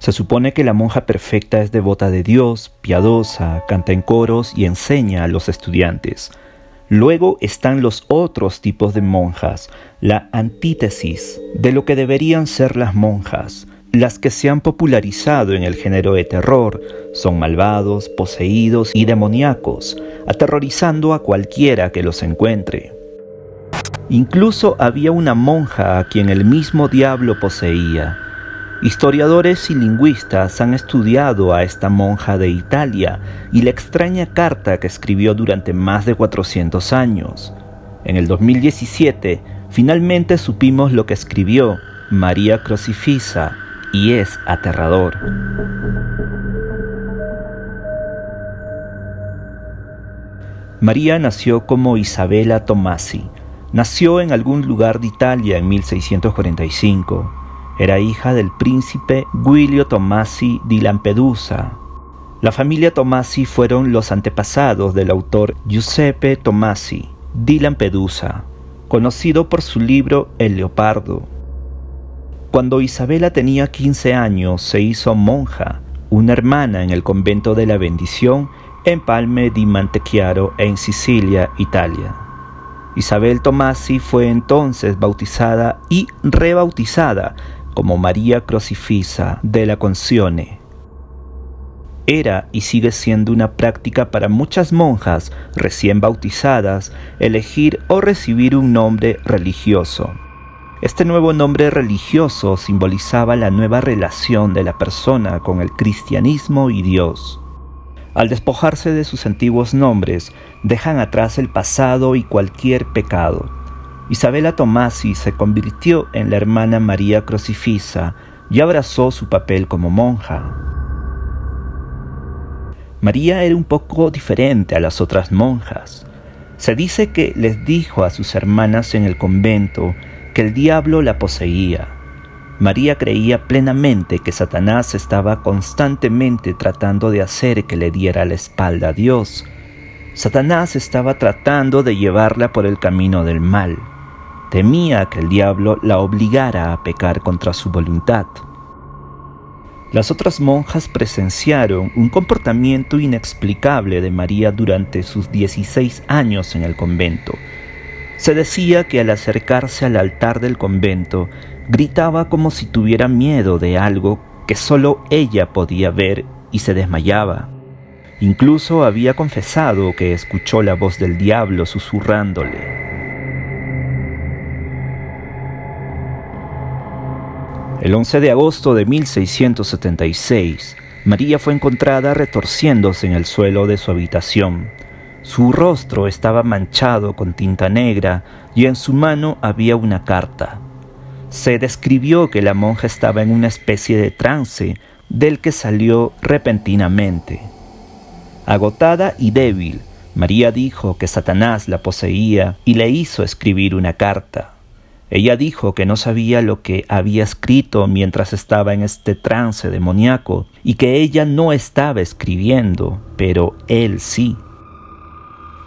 Se supone que la monja perfecta es devota de Dios, piadosa, canta en coros y enseña a los estudiantes. Luego están los otros tipos de monjas, la antítesis de lo que deberían ser las monjas, las que se han popularizado en el género de terror, son malvados, poseídos y demoníacos, aterrorizando a cualquiera que los encuentre. Incluso había una monja a quien el mismo diablo poseía, Historiadores y lingüistas han estudiado a esta monja de Italia y la extraña carta que escribió durante más de 400 años. En el 2017, finalmente supimos lo que escribió María Crucifisa y es aterrador. María nació como Isabella Tomasi. Nació en algún lugar de Italia en 1645 era hija del príncipe Guilio Tomasi di Lampedusa. La familia Tomasi fueron los antepasados del autor Giuseppe Tomasi di Lampedusa, conocido por su libro El Leopardo. Cuando Isabela tenía 15 años se hizo monja, una hermana en el convento de la bendición en Palme di Mantechiaro en Sicilia, Italia. Isabel Tomasi fue entonces bautizada y rebautizada como María Crucifisa de la Concione. Era y sigue siendo una práctica para muchas monjas recién bautizadas elegir o recibir un nombre religioso. Este nuevo nombre religioso simbolizaba la nueva relación de la persona con el cristianismo y Dios. Al despojarse de sus antiguos nombres, dejan atrás el pasado y cualquier pecado Isabela Tomasi se convirtió en la hermana María Crucifisa y abrazó su papel como monja. María era un poco diferente a las otras monjas. Se dice que les dijo a sus hermanas en el convento que el diablo la poseía. María creía plenamente que Satanás estaba constantemente tratando de hacer que le diera la espalda a Dios. Satanás estaba tratando de llevarla por el camino del mal. Temía que el diablo la obligara a pecar contra su voluntad. Las otras monjas presenciaron un comportamiento inexplicable de María durante sus 16 años en el convento. Se decía que al acercarse al altar del convento gritaba como si tuviera miedo de algo que solo ella podía ver y se desmayaba. Incluso había confesado que escuchó la voz del diablo susurrándole. El 11 de agosto de 1676, María fue encontrada retorciéndose en el suelo de su habitación. Su rostro estaba manchado con tinta negra y en su mano había una carta. Se describió que la monja estaba en una especie de trance del que salió repentinamente. Agotada y débil, María dijo que Satanás la poseía y le hizo escribir una carta. Ella dijo que no sabía lo que había escrito mientras estaba en este trance demoníaco y que ella no estaba escribiendo, pero él sí.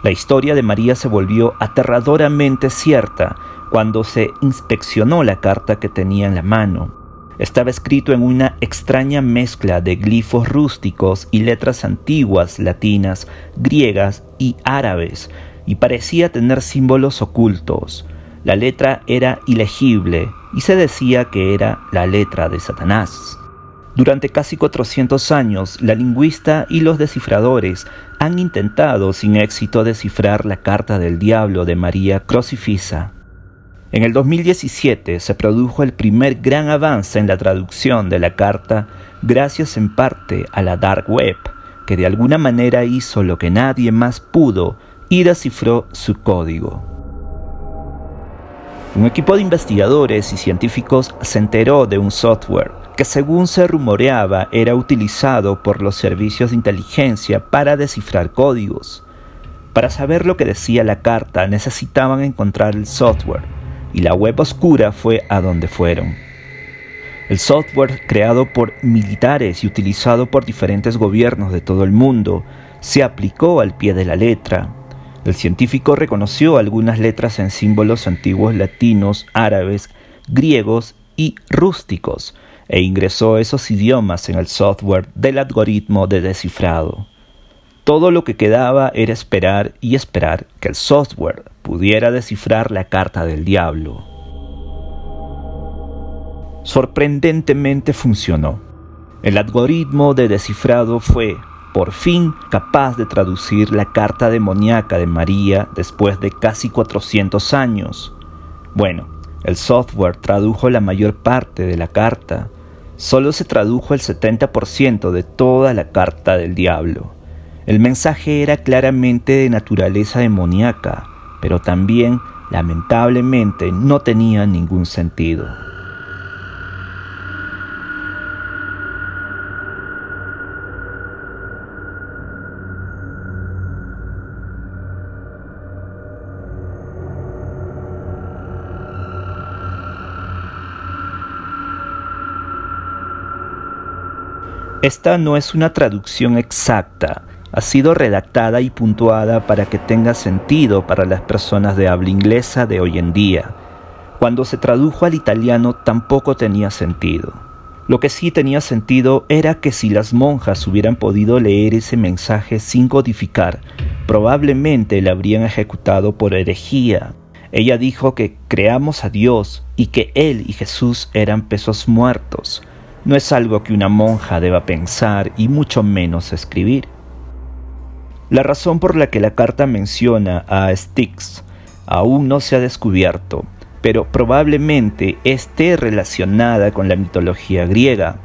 La historia de María se volvió aterradoramente cierta cuando se inspeccionó la carta que tenía en la mano. Estaba escrito en una extraña mezcla de glifos rústicos y letras antiguas latinas, griegas y árabes, y parecía tener símbolos ocultos. La letra era ilegible y se decía que era la letra de Satanás. Durante casi 400 años, la lingüista y los descifradores han intentado sin éxito descifrar la carta del diablo de María Crucifisa. En el 2017 se produjo el primer gran avance en la traducción de la carta gracias en parte a la Dark Web, que de alguna manera hizo lo que nadie más pudo y descifró su código. Un equipo de investigadores y científicos se enteró de un software que según se rumoreaba era utilizado por los servicios de inteligencia para descifrar códigos. Para saber lo que decía la carta necesitaban encontrar el software y la web oscura fue a donde fueron. El software creado por militares y utilizado por diferentes gobiernos de todo el mundo se aplicó al pie de la letra el científico reconoció algunas letras en símbolos antiguos latinos, árabes, griegos y rústicos, e ingresó esos idiomas en el software del algoritmo de descifrado. Todo lo que quedaba era esperar y esperar que el software pudiera descifrar la carta del diablo. Sorprendentemente funcionó. El algoritmo de descifrado fue, por fin, capaz de traducir la carta demoníaca de María después de casi 400 años. Bueno, el software tradujo la mayor parte de la carta. Solo se tradujo el 70% de toda la carta del diablo. El mensaje era claramente de naturaleza demoníaca, pero también, lamentablemente, no tenía ningún sentido. Esta no es una traducción exacta, ha sido redactada y puntuada para que tenga sentido para las personas de habla inglesa de hoy en día. Cuando se tradujo al italiano tampoco tenía sentido. Lo que sí tenía sentido era que si las monjas hubieran podido leer ese mensaje sin codificar, probablemente la habrían ejecutado por herejía. Ella dijo que creamos a Dios y que Él y Jesús eran pesos muertos no es algo que una monja deba pensar y mucho menos escribir. La razón por la que la carta menciona a Styx aún no se ha descubierto, pero probablemente esté relacionada con la mitología griega.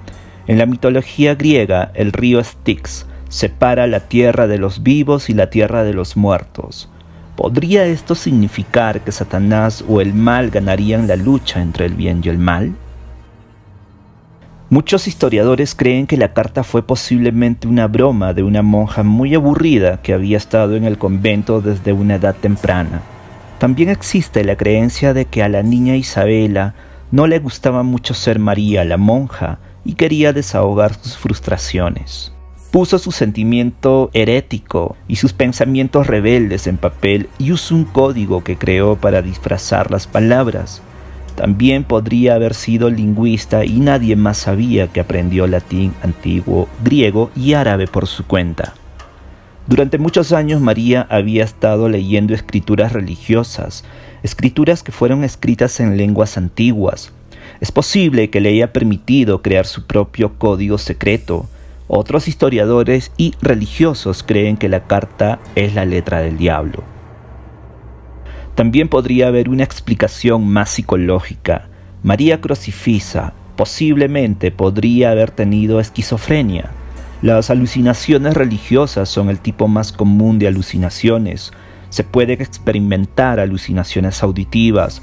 En la mitología griega, el río Styx separa la tierra de los vivos y la tierra de los muertos. ¿Podría esto significar que Satanás o el mal ganarían la lucha entre el bien y el mal? Muchos historiadores creen que la carta fue posiblemente una broma de una monja muy aburrida que había estado en el convento desde una edad temprana. También existe la creencia de que a la niña Isabela no le gustaba mucho ser María la monja y quería desahogar sus frustraciones. Puso su sentimiento herético y sus pensamientos rebeldes en papel y usó un código que creó para disfrazar las palabras. También podría haber sido lingüista y nadie más sabía que aprendió latín antiguo, griego y árabe por su cuenta. Durante muchos años María había estado leyendo escrituras religiosas, escrituras que fueron escritas en lenguas antiguas. Es posible que le haya permitido crear su propio código secreto. Otros historiadores y religiosos creen que la carta es la letra del diablo. También podría haber una explicación más psicológica. María Crucifisa posiblemente podría haber tenido esquizofrenia. Las alucinaciones religiosas son el tipo más común de alucinaciones. Se pueden experimentar alucinaciones auditivas.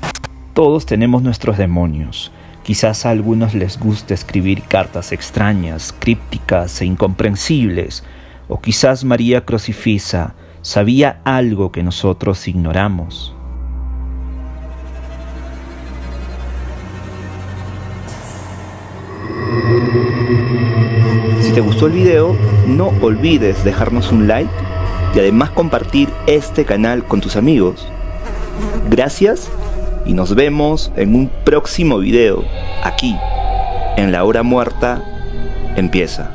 Todos tenemos nuestros demonios. Quizás a algunos les guste escribir cartas extrañas, crípticas e incomprensibles. O quizás María Crucifisa sabía algo que nosotros ignoramos. Te gustó el video, no olvides dejarnos un like y además compartir este canal con tus amigos. Gracias y nos vemos en un próximo video aquí, en la hora muerta empieza.